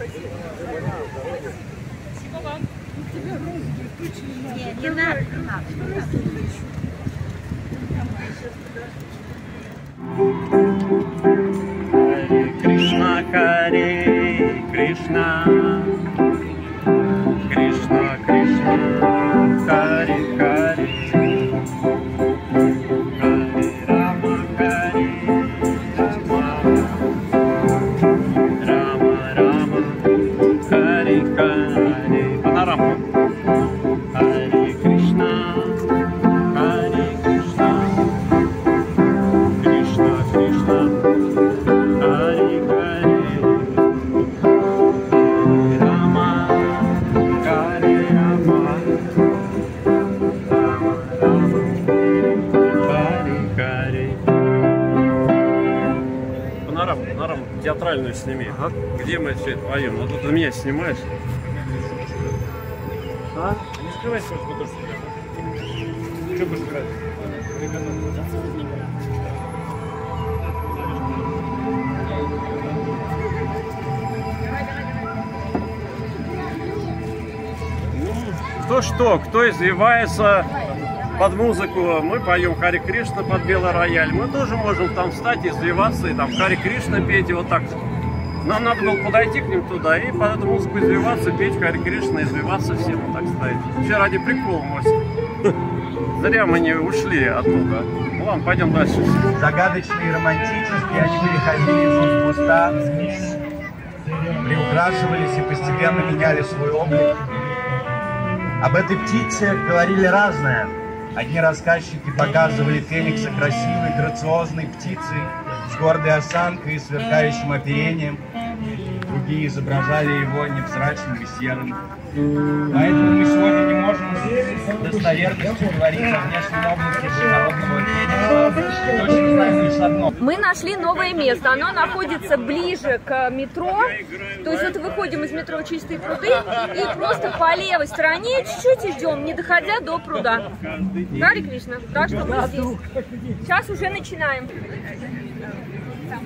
Не, не надо, не надо. Харе Кришна, Харе Кришна, сними. Где мы все это поем? Ну тут ты меня снимаешь. А? Не скрывайся, что тоже Что будешь играть? Ну, кто что, кто извивается под музыку, мы поем Хари Кришна под белый рояль, мы тоже можем там встать, извиваться и там Хари Кришна петь, и вот так. Нам надо было подойти к ним туда и под эту музыку извиваться, петь Хари Кришна, извиваться всем так стоять. Все ради прикола, Мося. Зря мы не ушли оттуда. Ну ладно, пойдем дальше. Загадочные романтические, они переходили из уст в уста, приукрашивались и постепенно меняли свой облик. Об этой птице говорили разное. Одни рассказчики показывали Феникса красивой, грациозной птицей, с гордой осанкой и сверкающим оперением. Другие изображали его невзрачным и серым. Поэтому мы сегодня не можем с достоверностью говорить о внешнем. Точно знаем лишь одно. Мы нашли новое место. Оно находится ближе к метро. То есть вот выходим из метро Чистые пруды и просто по левой стороне чуть-чуть идем, не доходя до пруда. Гарри Кришна. Так что мы здесь. Сейчас уже начинаем. Там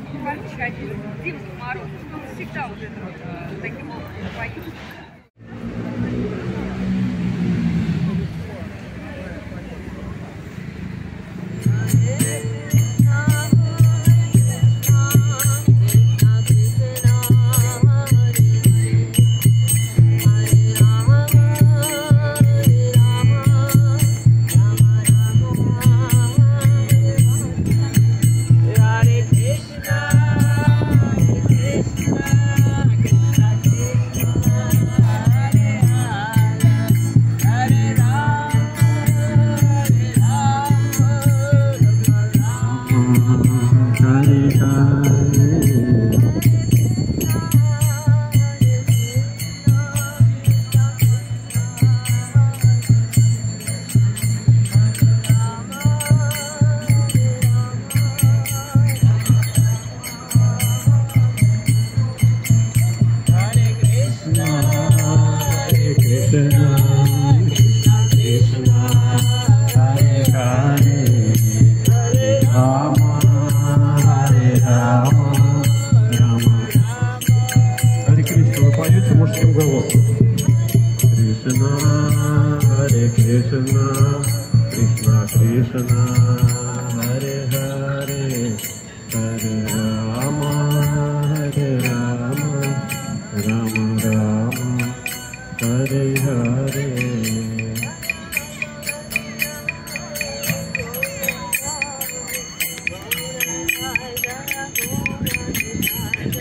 один, Дима Мороз, он всегда вот Thank you.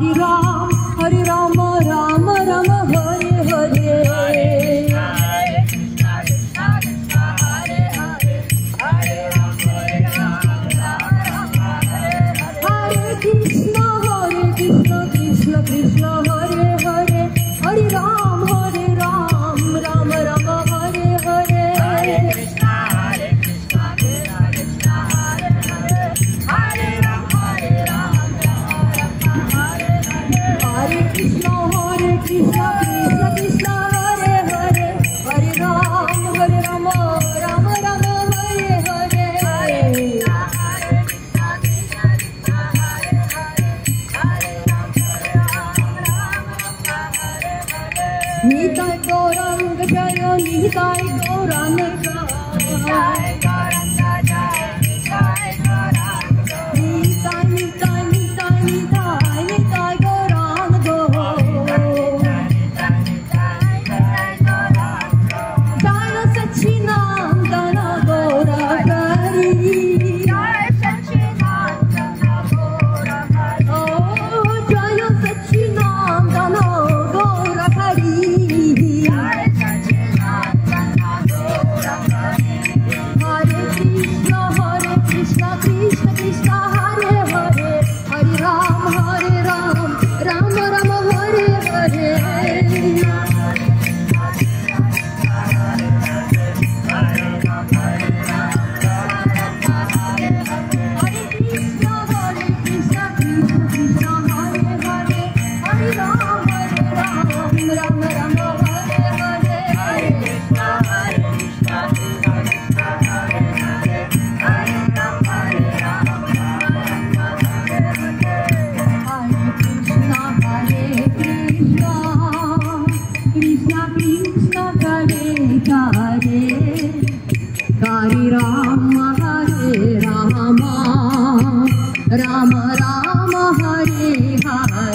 Hari Ram.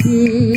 Hare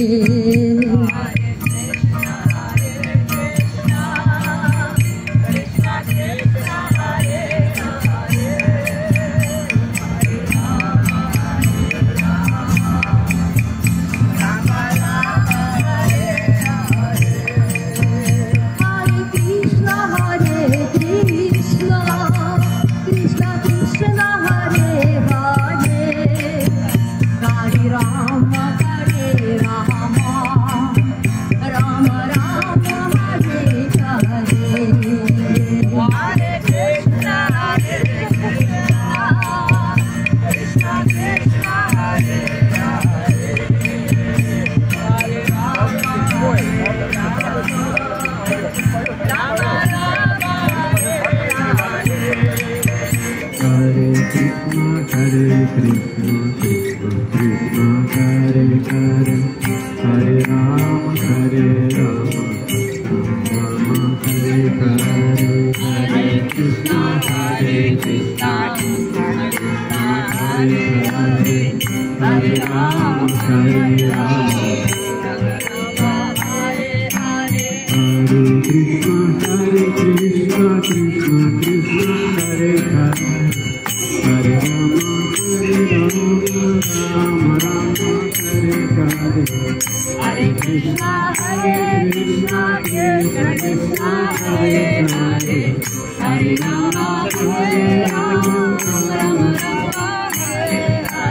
रा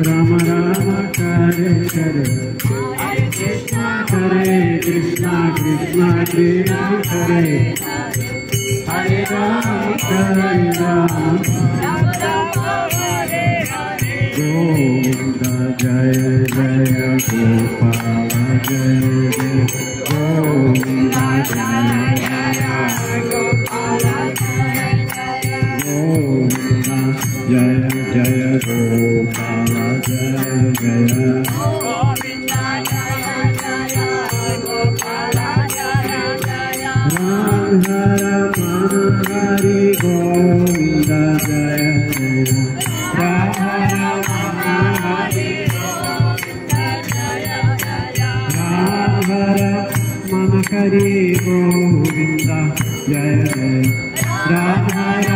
राम राम करे करे। कृष्णा। करे कृष्णा कृष्णा कृष्णा करे। हरे राम। करे राम। गोविंद जय जय गोपाल जय जय। गोविंद जय। ेव गोविन्द जय जय राधा